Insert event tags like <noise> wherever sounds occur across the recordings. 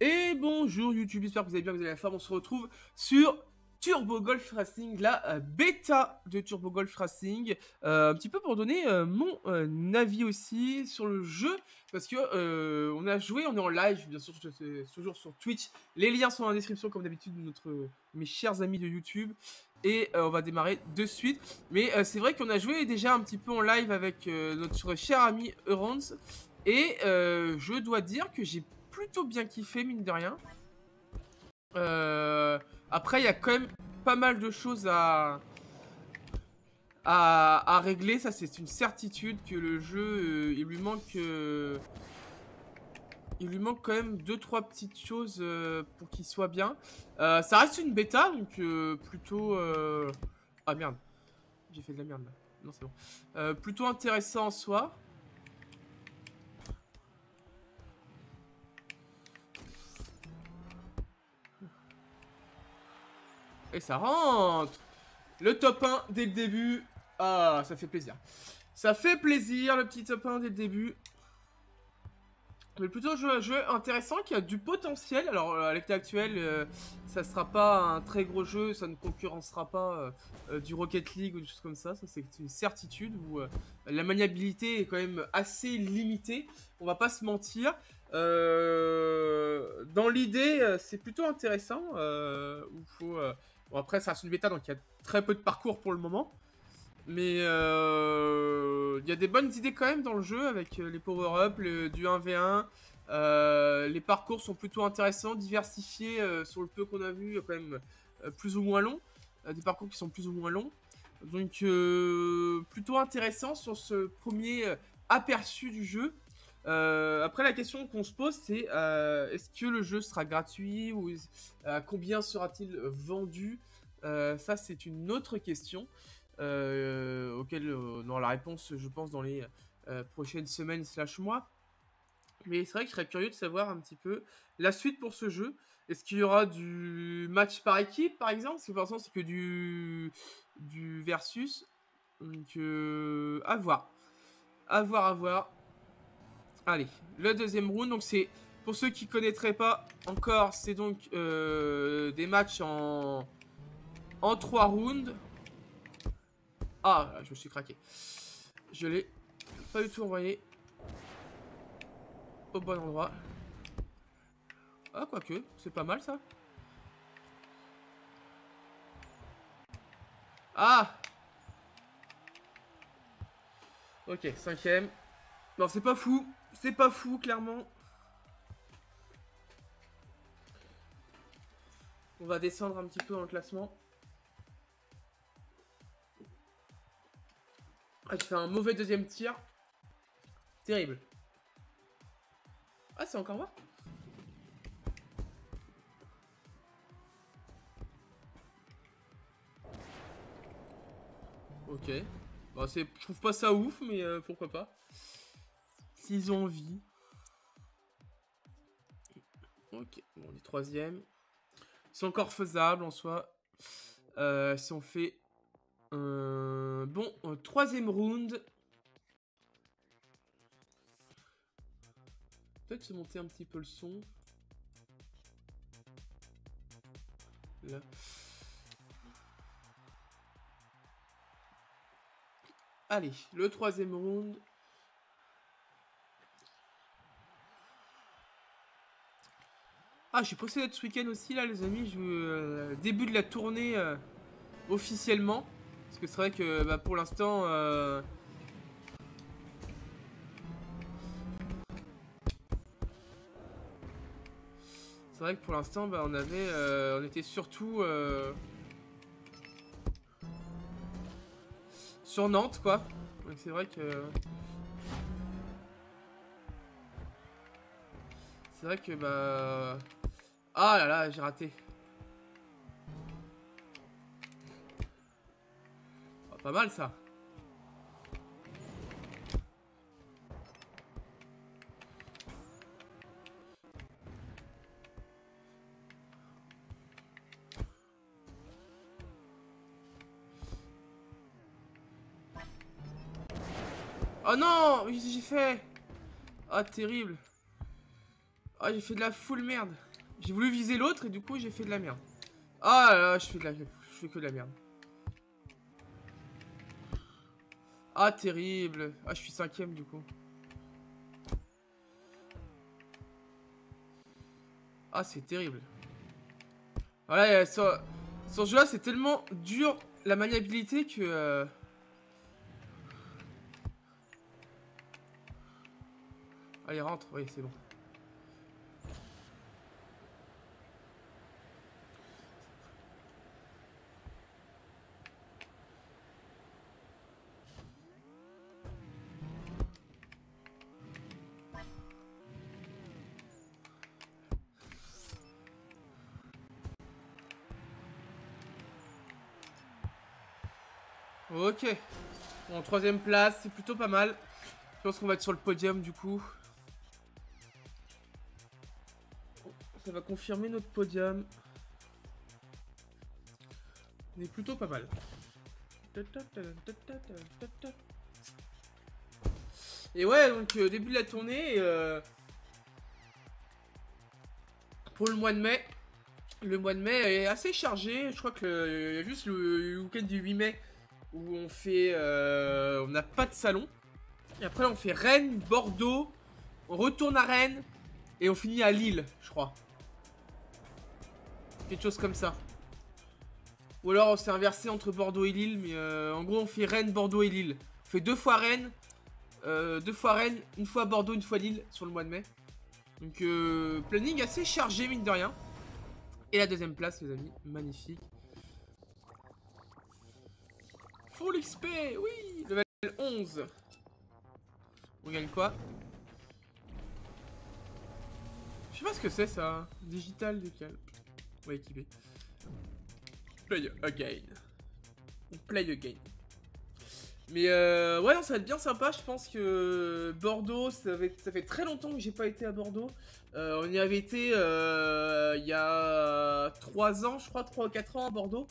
Et bonjour YouTube, j'espère que vous allez bien, que vous avez la forme. On se retrouve sur Turbo Golf Racing, la euh, bêta de Turbo Golf Racing. Euh, un petit peu pour donner euh, mon avis aussi sur le jeu. Parce que on a joué, on est en live, bien sûr, toujours sur Twitch. Les liens sont dans la description, comme d'habitude, de notre, mes chers amis de YouTube. Et on va démarrer de suite. Mais c'est vrai qu'on a joué déjà un petit peu en live avec notre cher ami Eurons. Et je dois dire que j'ai plutôt bien kiffé, mine de rien. Euh, après, il y a quand même pas mal de choses à, à, régler. Ça, c'est une certitude que le jeu, euh, il lui manque... Euh, il lui manque quand même deux trois petites choses pour qu'il soit bien. ça reste une bêta, donc plutôt... Ah merde, j'ai fait de la merde là. Non, c'est bon. plutôt intéressant en soi. Et ça rentre Le top 1 dès le début. Ah, ça fait plaisir. Ça fait plaisir, le petit top 1 dès le début. Mais plutôt un jeu, intéressant qui a du potentiel. Alors à l'état actuel, euh, ça sera pas un très gros jeu, ça ne concurrencera pas euh, euh, du Rocket League ou des choses comme ça. Ça c'est une certitude où la maniabilité est quand même assez limitée. On va pas se mentir. dans l'idée, c'est plutôt intéressant. où faut Bon, après, ça reste une bêta, donc il y a très peu de parcours pour le moment. Mais euh, il y a des bonnes idées quand même dans le jeu avec euh, les power-up, du 1v1. Euh, les parcours sont plutôt intéressants, diversifiés sur le peu qu'on a vu, quand même plus ou moins longs. des parcours qui sont plus ou moins longs. Donc plutôt intéressant sur ce premier aperçu du jeu. Après la question qu'on se pose c'est est-ce que le jeu sera gratuit ou combien sera-t-il vendu? Euh, ça, c'est une autre question euh, auquel euh, dans la réponse, je pense, dans les prochaines semaines slash mois. Mais c'est vrai que je serais curieux de savoir un petit peu la suite pour ce jeu. Est-ce qu'il y aura du match par équipe, par exemple? Parce que pour l'instant, c'est que du, du versus. Donc, à voir. À voir, à voir. Allez, le deuxième round. Donc, c'est pour ceux qui connaîtraient pas encore, c'est donc des matchs en, en 3 rounds. Ah, je me suis craqué. Je l'ai pas du tout envoyé au bon endroit. Ah, quoique, c'est pas mal ça. Ah Ok, cinquième. Non, c'est pas fou. C'est pas fou, clairement. On va descendre un petit peu dans le classement. Ah, tu fais un mauvais deuxième tir. Terrible. Ah, c'est encore moi Ok. Bon, c'est, je trouve pas ça ouf, mais euh, pourquoi pas. S'ils ont envie. Ok, bon, on est troisième. C'est encore faisable en soi. Euh, si on fait euh, bon, troisième round. Peut-être se monter un petit peu le son. Là. Allez, le troisième round. Ah, je suis possédé ce week-end aussi, là, les amis. Je, euh, début de la tournée euh, officiellement. Parce que c'est vrai que bah, pour l'instant... Euh, c'est vrai que pour l'instant, bah, on avait, euh, on était surtout sur Nantes, quoi. Donc c'est vrai que c'est vrai que bah ah là là, j'ai raté. Pas mal ça. Oh non J'ai fait? Ah, terrible Ah, j'ai fait de la full merde. J'ai voulu viser l'autre et du coup, j'ai fait de la merde. Ah là, je fais de la... Je fais que de la merde. Ah, terrible. Ah, je suis cinquième du coup. Ah, c'est terrible. Voilà, sur, ce jeu-là, c'est tellement dur la maniabilité que... Euh, Allez, rentre. Oui, c'est bon. Ok. Bon, troisième place, c'est plutôt pas mal. Je pense qu'on va être sur le podium du coup. Ça va confirmer notre podium. On est plutôt pas mal. Et ouais, donc euh, début de la tournée. Euh, pour le mois de mai. Le mois de mai est assez chargé. Je crois que y a juste le week-end du 8 mai où on fait... Euh, on n'a pas de salon. Et après, on fait Rennes, Bordeaux, on retourne à Rennes, et on finit à Lille, je crois. Quelque chose comme ça. Ou alors, on s'est inversé entre Bordeaux et Lille, mais euh, en gros, on fait Rennes, Bordeaux et Lille. On fait deux fois Rennes, euh, deux fois Rennes, une fois Bordeaux, une fois Lille, sur le mois de mai. Donc, planning assez chargé, mine de rien. Et la deuxième place, les amis, magnifique. Full XP, oui Level 11. On gagne quoi? Je sais pas ce que c'est ça. Digital décal. On va équiper. Play again. Play again. Mais euh, ouais, non, ça va être bien sympa. Je pense que Bordeaux, ça fait, ça fait très longtemps que j'ai pas été à Bordeaux. Euh, on y avait été euh, il y a 3 ans, je crois, 3 ou 4 ans à Bordeaux.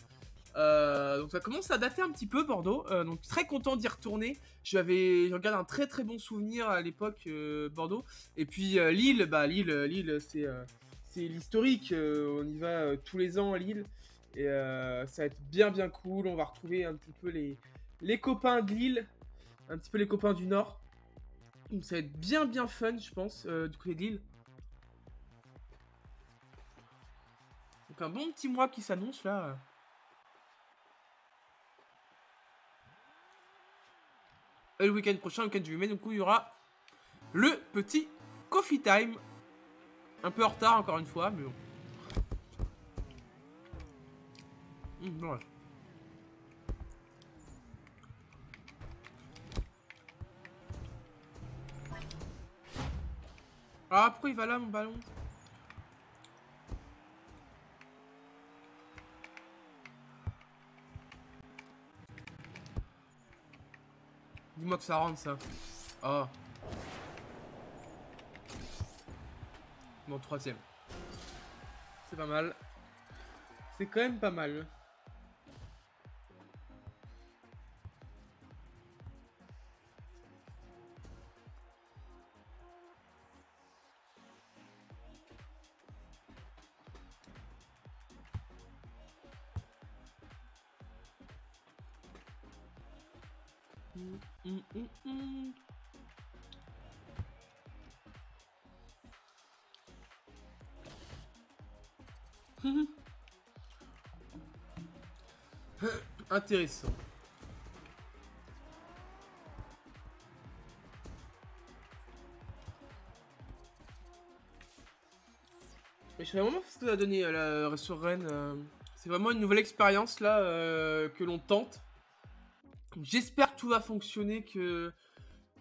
Euh, donc ça commence à dater un petit peu Bordeaux. Euh, donc très content d'y retourner. J'avais, je regarde un très très bon souvenir à l'époque euh, Bordeaux. Et puis Lille, bah Lille, Lille c'est c'est l'historique. on y va tous les ans à Lille. Et ça va être bien bien cool. On va retrouver un petit peu les les copains de Lille, un petit peu les copains du Nord. Donc ça va être bien bien fun, je pense, du côté de Lille. Donc un bon petit mois qui s'annonce là. Le week-end prochain, le week-end du 8 mai, du coup, il y aura le petit coffee time. Un peu en retard, encore une fois, mais bon. Mmh, Ah, il va là, mon ballon? Dis-moi que ça rentre ça. Oh. Bon, troisième. C'est pas mal. C'est quand même pas mal. Intéressant. je sais vraiment ce que ça a donné à la sur Rennes. Euh, c'est vraiment une nouvelle expérience là euh, que l'on tente. J'espère que tout va fonctionner, que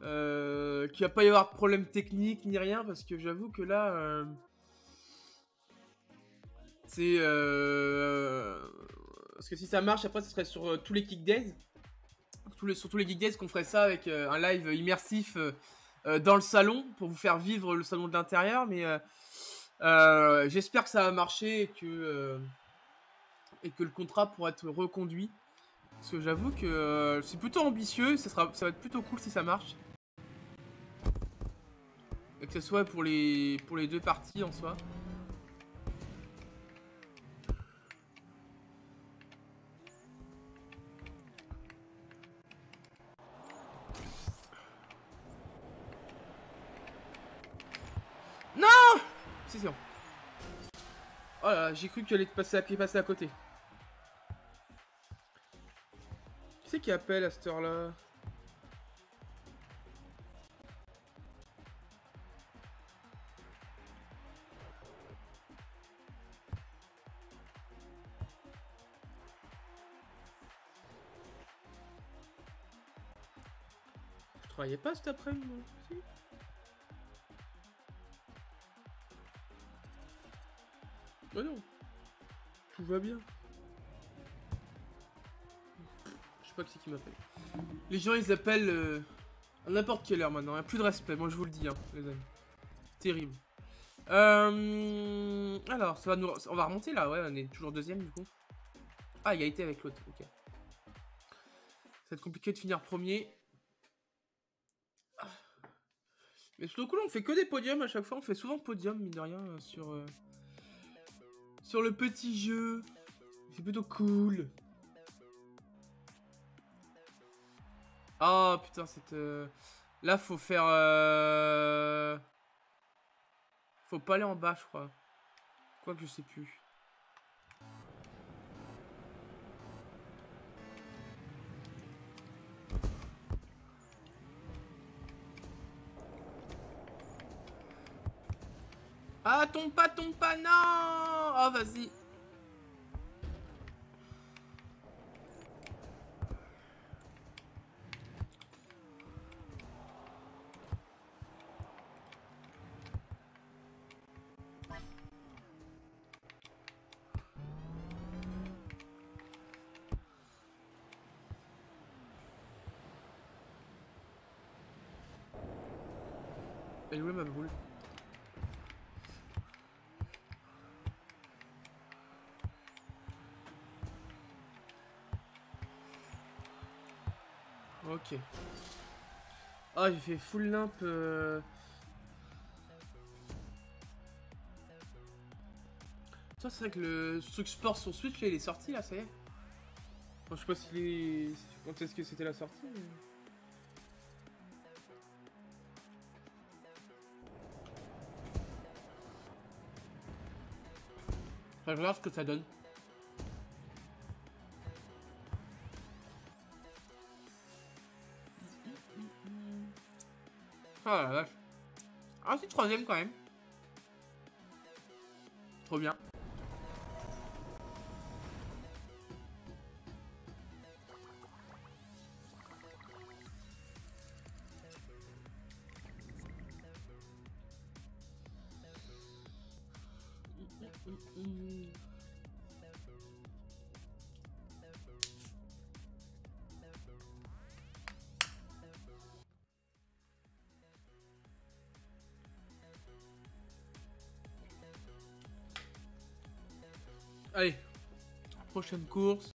euh, qu'il va pas y avoir de problème technique ni rien, parce que j'avoue que là, euh, c'est parce que si ça marche, après, ce serait sur tous les Kick Days, sur tous les Geek Days qu'on ferait ça avec un live immersif dans le salon pour vous faire vivre le salon de l'intérieur, mais j'espère que ça va marcher et que le contrat pourra être reconduit. Parce que j'avoue que euh, c'est plutôt ambitieux, ça, ça va être plutôt cool si ça marche. Et Que ce soit pour les deux parties en soi. Non Sûr. Oh là, j'ai cru qu'elle allait passer à, passer à côté. Qui c'est qui appelle à cette heure-là? Je travaillais pas cet après-midi, bien. Je sais pas qui c'est qui m'appelle. Les gens, ils appellent euh, à n'importe quelle heure maintenant. Il a plus de respect, moi je vous le dis, hein, les amis. Terrible. Euh, alors, ça va nous... on va remonter là, ouais, on est toujours deuxième du coup. Ah, égalité avec l'autre, ok. Ça va être compliqué de finir premier. Ah. Mais surtout cool, on fait que des podiums à chaque fois. On fait souvent podium, mine de rien, euh, sur... sur le petit jeu. C'est plutôt cool. Oh putain, c'est... Euh... Là, faut faire... Euh... Faut pas aller en bas, je crois. Quoi que je sais plus. Ah, tombe pas, tombe pas, non Oh, vas-y. Elle est où ma boule Ok. Ah, j'ai fait full limp. Euh... Ça, c'est vrai que le truc sport sur Switch, là, il est sorti, là, ça y est. Je sais pas s'il est... Quand est-ce que c'était la sortie mais... Enfin, je regarde ce que ça donne. Oh la vache. Ah, c'est troisième quand même. Trop bien. Allez, prochaine course.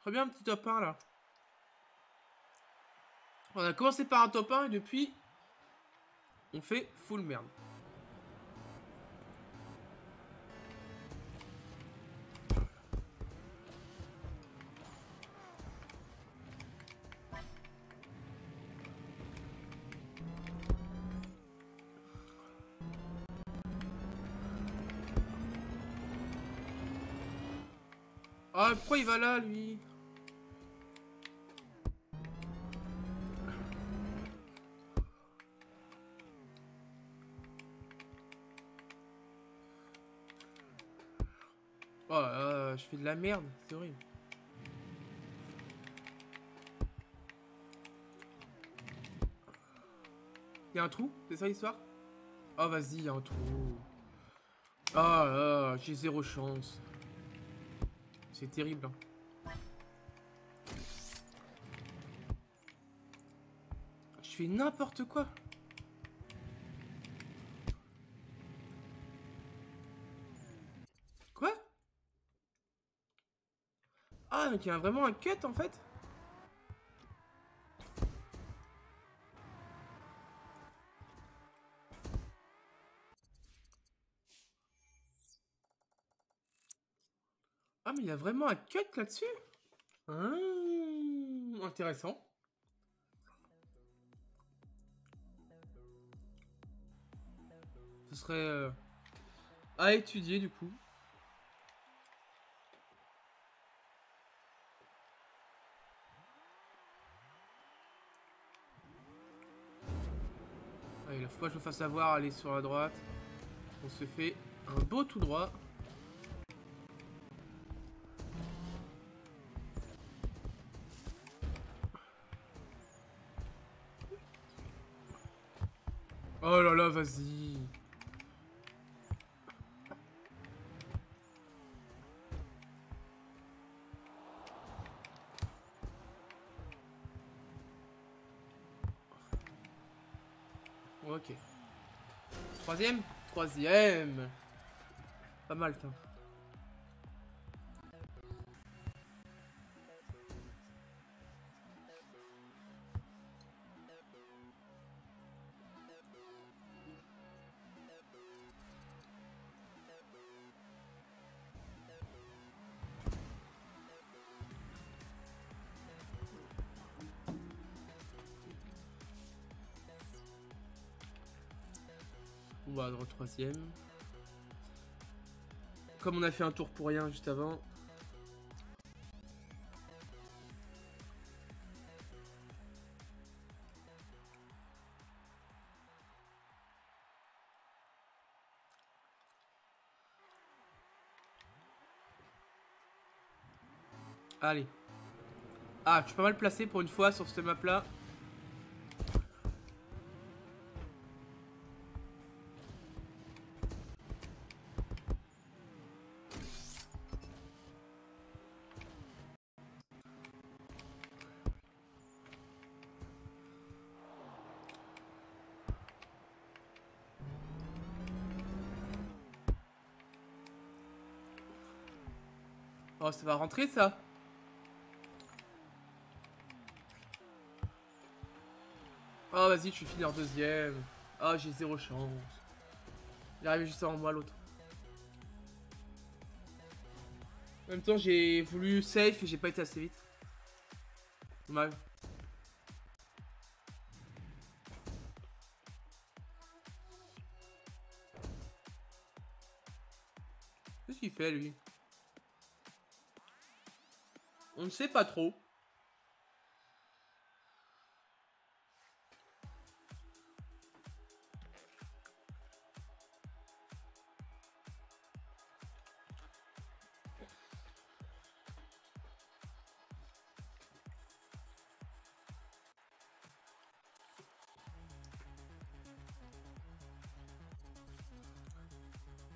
Très bien petit top 1 là. On a commencé par un top 1 et depuis, on fait full merde. Pourquoi il va là, lui Oh, euh, je fais de la merde, c'est horrible. Y'a un trou C'est ça l'histoire? Oh, vas-y, y'a un trou. Ah, j'ai zéro chance. C'est terrible. Hein. Je fais n'importe quoi. Quoi? Ah, donc il y a vraiment un cut en fait? Ah mais il y a vraiment un cut là-dessus? Ah, Intéressant. Ce serait euh, à étudier du coup. Allez, la fois que je me fasse avoir, aller sur la droite. On se fait un beau tout droit. Oh là là, vas-y. Ok. Troisième? Troisième Pas mal, ça. Au troisième. Comme on a fait un tour pour rien juste avant. Allez. Ah, je suis pas mal placé pour une fois sur cette map là. Oh, ça va rentrer ça Oh, vas-y, je suis en deuxième. Oh, j'ai zéro chance. Il arrive juste avant moi, l'autre. En même temps, j'ai voulu safe et j'ai pas été assez vite. Dommage. Qu'est-ce qu'il fait, lui? On ne sait pas trop.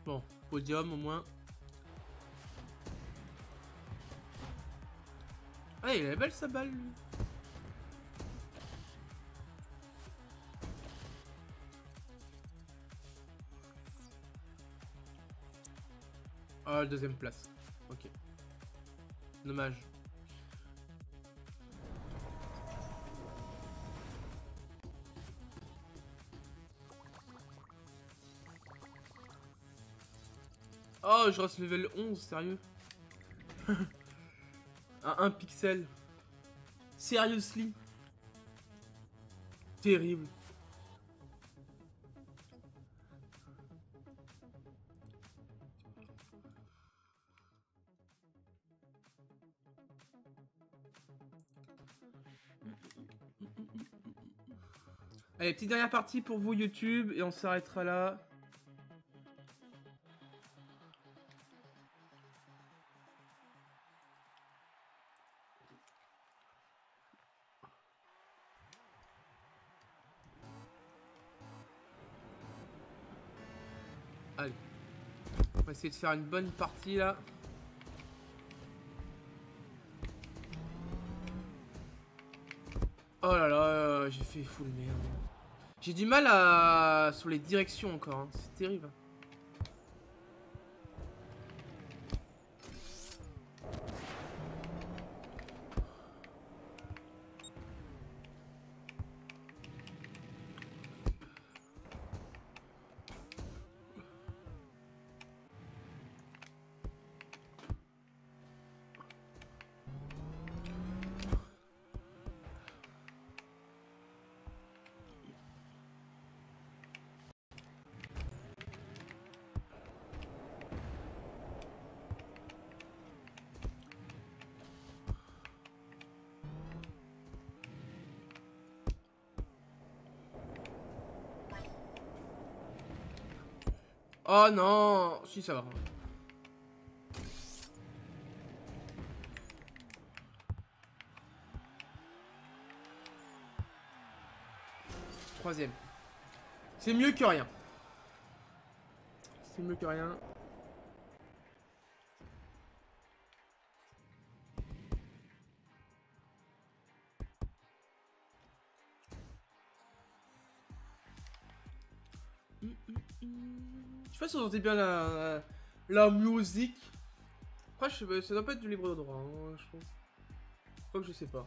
Bon, podium au moins. Ah, il est belle sa balle, lui. Oh, deuxième place. Ok. Dommage. Oh, je reste level 11, sérieux? <laughs> à un pixel. Seriously? Terrible. Allez, petite dernière partie pour vous YouTube et on s'arrêtera là. Essayer de faire une bonne partie là. Oh là là, j'ai fait full merde. J'ai du mal à... sur les directions encore, hein. c'est terrible. Oh non Si, ça va. Troisième. C'est mieux que rien. C'est mieux que rien. Je sais pas si vous entendez bien la, la, musique. Après, je, ça doit pas être du libre de droit, hein, je pense. Quoi que je sais pas.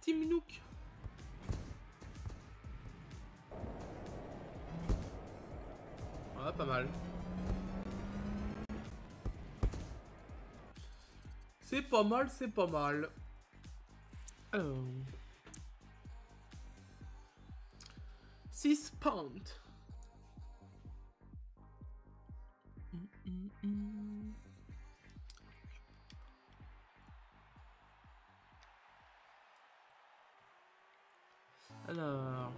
Team Nook. Ah, pas mal. C'est pas mal, c'est pas mal. Alors... 6 pounds. Alors,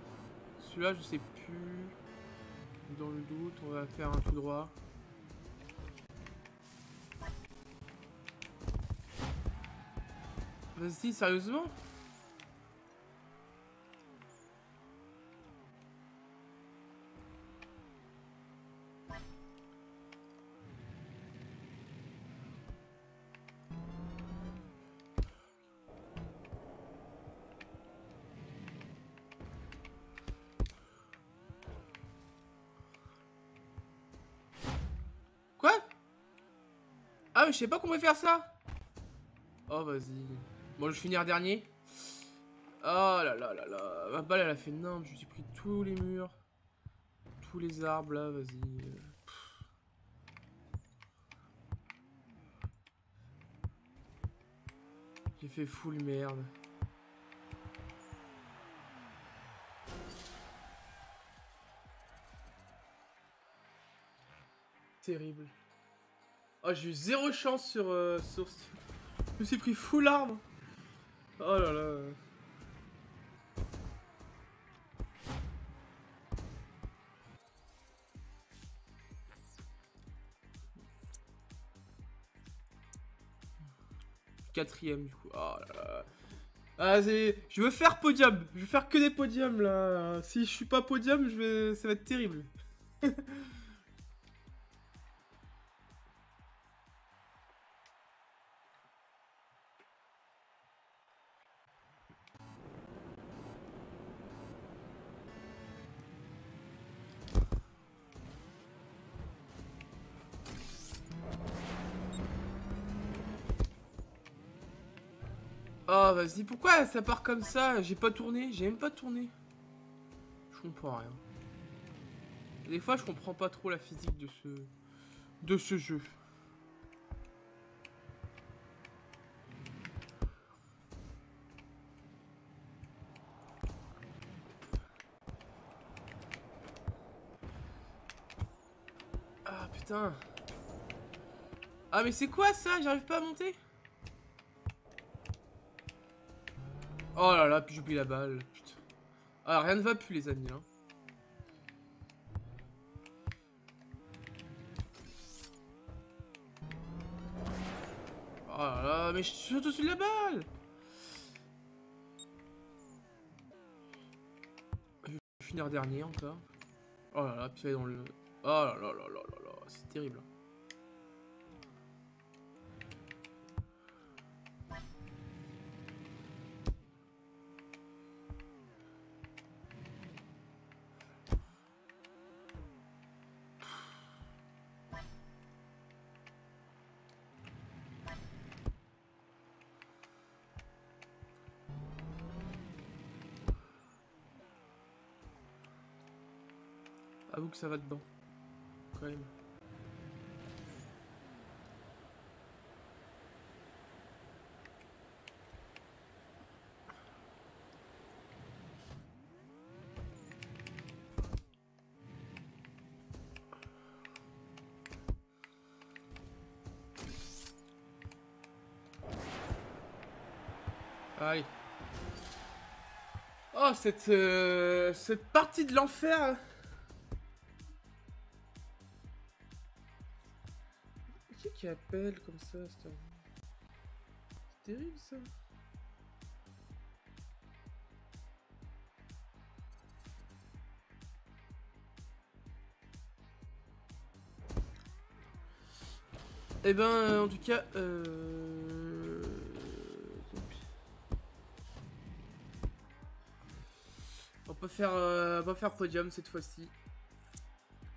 celui-là, je sais plus. Dans le doute, on va faire un tout droit. Vas-y, sérieusement? Je sais pas comment faire ça. Oh, vas-y. Bon, je vais finir dernier. Oh là là là là. Ma balle, elle a fait nimble. Je suis pris tous les murs. Tous les arbres, là, vas-y. J'ai fait full merde. Terrible. Oh, j'ai eu zéro chance sur, euh, sur... Je me suis pris full arbre. Oh là là. Quatrième du coup. Oh là là. Ah, je veux faire podium. Je veux faire que des podiums là. Si je suis pas podium, je vais... ça va être terrible. <laughs> Oh, vas-y, pourquoi ça part comme ça? J'ai pas tourné, j'ai même pas tourné. Je comprends rien. Des fois, je comprends pas trop la physique de ce... de ce jeu. Ah, putain. Ah, mais c'est quoi ça? J'arrive pas à monter? Oh là là, puis j'oublie la balle. Putain. Ah, rien ne va plus, les amis. Hein. Oh là là, mais je suis au-dessus de la balle Je vais finir dernier encore. Oh là là, puis dans le... Oh là là là là là là, c'est terrible. Que ça va dedans. Quand. Oh, cette, euh, cette partie de l'enfer qui appelle comme ça C'est terrible ça. Eh ben, euh, en tout cas, euh... on peut faire, euh, on va faire podium cette fois-ci.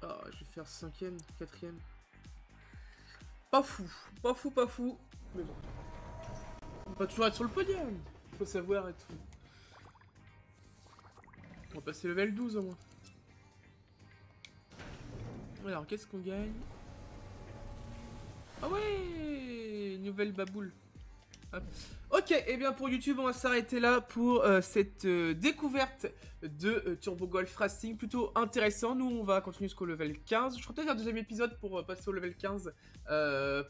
Ah, je vais faire cinquième, quatrième. Pas fou, pas fou, pas fou. Mais bon. On va toujours être sur le podium. Faut savoir et tout. On va passer level 12 au moins. Alors, qu'est-ce qu'on gagne? Ah ouais Nouvelle baboule. Ok, et eh bien pour YouTube, on va s'arrêter là pour euh, cette euh, découverte de euh, Turbo Golf Racing. Plutôt intéressant. Nous, on va continuer jusqu'au level 15. Je ferai peut-être un deuxième épisode pour passer au level 15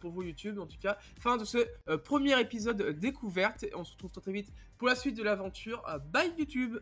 pour vous YouTube, en tout cas. Fin de ce premier épisode découverte. On se retrouve très vite pour la suite de l'aventure. bye YouTube